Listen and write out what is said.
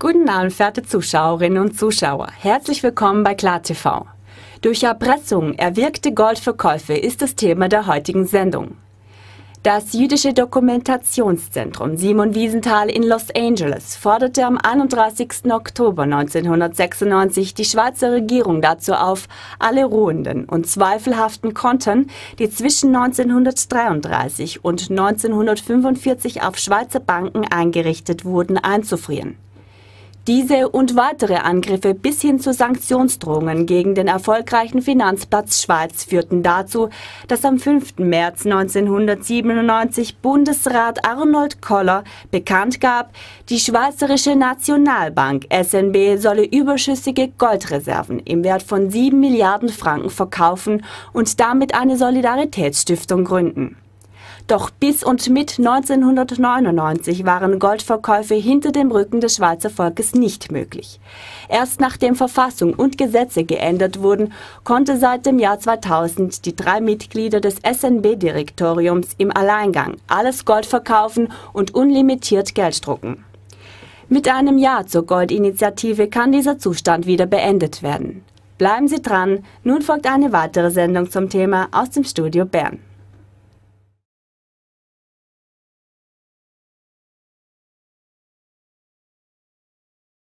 Abend, verehrte Zuschauerinnen und Zuschauer. Herzlich willkommen bei KlarTV. Durch Erpressung erwirkte Goldverkäufe ist das Thema der heutigen Sendung. Das jüdische Dokumentationszentrum Simon Wiesenthal in Los Angeles forderte am 31. Oktober 1996 die Schweizer Regierung dazu auf, alle ruhenden und zweifelhaften Konten, die zwischen 1933 und 1945 auf Schweizer Banken eingerichtet wurden, einzufrieren. Diese und weitere Angriffe bis hin zu Sanktionsdrohungen gegen den erfolgreichen Finanzplatz Schweiz führten dazu, dass am 5. März 1997 Bundesrat Arnold Koller bekannt gab, die Schweizerische Nationalbank SNB solle überschüssige Goldreserven im Wert von 7 Milliarden Franken verkaufen und damit eine Solidaritätsstiftung gründen. Doch bis und mit 1999 waren Goldverkäufe hinter dem Rücken des Schweizer Volkes nicht möglich. Erst nachdem Verfassung und Gesetze geändert wurden, konnte seit dem Jahr 2000 die drei Mitglieder des SNB-Direktoriums im Alleingang alles Gold verkaufen und unlimitiert Geld drucken. Mit einem Ja zur Goldinitiative kann dieser Zustand wieder beendet werden. Bleiben Sie dran, nun folgt eine weitere Sendung zum Thema aus dem Studio Bern.